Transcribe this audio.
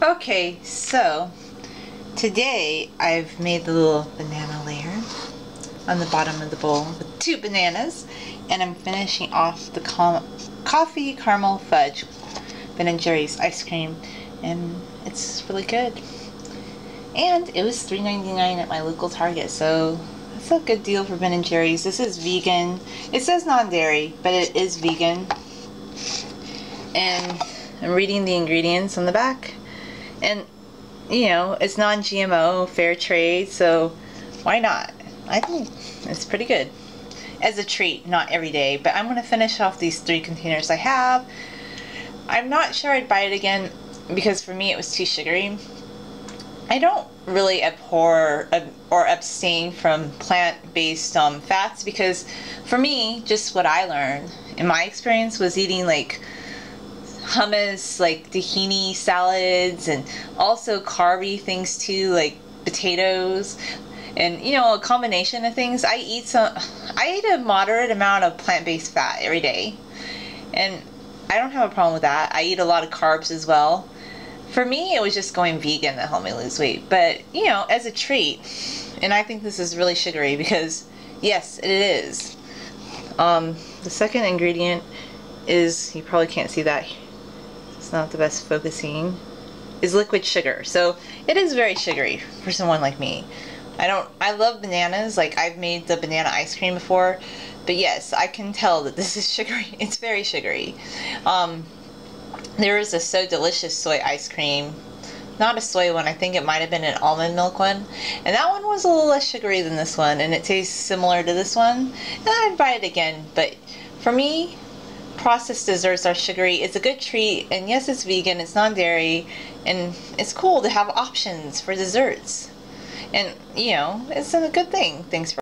Okay, so today I've made the little banana layer on the bottom of the bowl with two bananas and I'm finishing off the coffee caramel fudge Ben & Jerry's ice cream and it's really good. And it was $3.99 at my local Target so that's a good deal for Ben & Jerry's. This is vegan. It says non-dairy but it is vegan. And I'm reading the ingredients on the back and you know it's non-GMO fair trade so why not? I think it's pretty good as a treat not every day but I'm gonna finish off these three containers I have. I'm not sure I'd buy it again because for me it was too sugary. I don't really abhor or abstain from plant-based um, fats because for me just what I learned in my experience was eating like hummus, like tahini salads, and also carby things too, like potatoes, and you know a combination of things. I eat some. I eat a moderate amount of plant-based fat every day, and I don't have a problem with that. I eat a lot of carbs as well. For me, it was just going vegan that helped me lose weight. But you know, as a treat, and I think this is really sugary because yes, it is. Um, the second ingredient is you probably can't see that it's not the best focusing, is liquid sugar. So it is very sugary for someone like me. I don't, I love bananas, like I've made the banana ice cream before, but yes, I can tell that this is sugary. It's very sugary. Um, there is a So Delicious soy ice cream not a soy one. I think it might have been an almond milk one. And that one was a little less sugary than this one, and it tastes similar to this one. And I'd buy it again, but for me, processed desserts are sugary. It's a good treat, and yes, it's vegan, it's non-dairy, and it's cool to have options for desserts. And, you know, it's a good thing. Thanks for